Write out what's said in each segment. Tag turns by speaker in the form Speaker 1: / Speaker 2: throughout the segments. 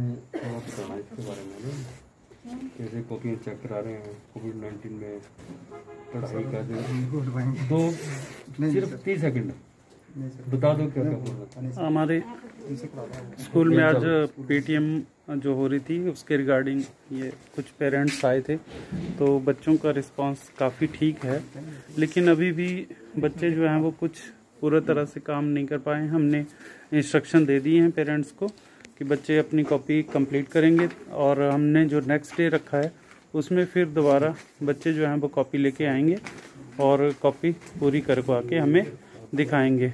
Speaker 1: बताना इसके बारे में ना कैसे कॉपियाँ चेक करा रहे हैं कोविड नाइन्टीन में पढ़ाई का जो दो सिर्फ़ तीस सेकंड। बता दो क्या क्या
Speaker 2: हमारे स्कूल में आज पीटीएम जो हो रही थी उसके रिगार्डिंग ये कुछ पेरेंट्स आए थे तो बच्चों का रिस्पांस काफ़ी ठीक है। लेकिन अभी भी बच्चे जो हैं वो कुछ पूरा तरह से काम नहीं कर पाए हमने इंस्ट्रक्शन दे दिए हैं पेरेंट्स को। कि बच्चे अपनी कॉपी कंप्लीट करेंगे और हमने जो नेक्स्ट डे रखा है उसमें फिर दोबारा बच्चे जो हैं वो कॉपी लेके आएँगे और कॉपी पूरी करवा के हमें दिखाएँगे।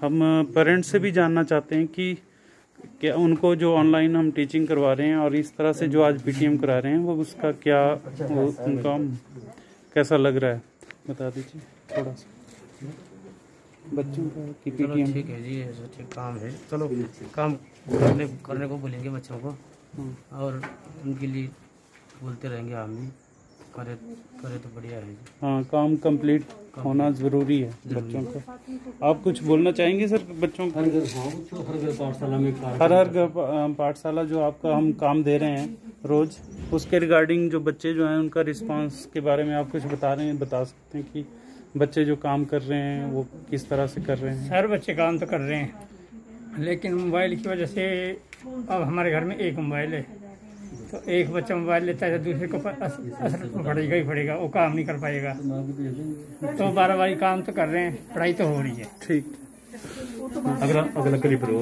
Speaker 2: हम पेरेंट्स से भी जानना चाहते हैं कि क्या उनको जो ऑनलाइन हम टीचिंग करवा रहे हैं और इस तरह से जो आज पीटीएम करा रहे हैं वो उसका क्या वो उनका कैसा लग रहा है? बता दीजिए थोड़ा सा। बच्चों को पीटीएम।
Speaker 3: ठीक है जी ऐसा ठीक काम है। चलो काम करने करने को बोलेंगे बच्चों को। और उनके लिए बोलते रहेंगे हम भी करे करे तो बढ़िया है
Speaker 2: हाँ काम कंप्लीट होना ज़रूरी है बच्चों का। आप कुछ बोलना चाहेंगे सर बच्चों को?
Speaker 1: हर घर हाँ तो हर घर पाठशाला में
Speaker 2: हर हर घर पाठशाला जो आपका हम काम दे रहे हैं रोज उसके रिगार्डिंग जो बच्चे जो हैं उनका रिस्पांस के बारे में आप कुछ बता रहे हैं बता सकते हैं कि बच्चे जो काम कर रहे हैं वो किस तरह से कर रहे हैं?
Speaker 4: सर बच्चे काम तो कर रहे हैं लेकिन मोबाइल की वजह से अब हमारे घर में एक मोबाइल है। तो एक बच्चा मोबाइल लेता है तो दूसरे को असर पड़ेगा ही पड़ेगा, वो काम नहीं कर पाएगा। तो बारह बारी काम तो कर रहे हैं, पढ़ाई तो हो रही है।
Speaker 2: ठीक।
Speaker 1: अगला अगला करीब रो